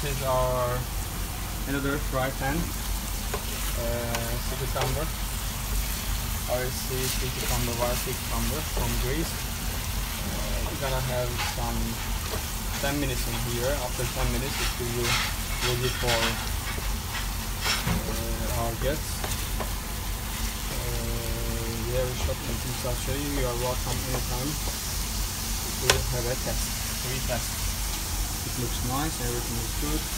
this is our another fry pan. Uh, city cucumber. Aressea city cucumber, YC cucumber from Greece. Uh, we're gonna have some 10 minutes in here. After 10 minutes it will be ready for uh, our guests. Uh, we have a shop in I'll show you. You are welcome anytime to have a test. Free test. It looks nice, everything is good.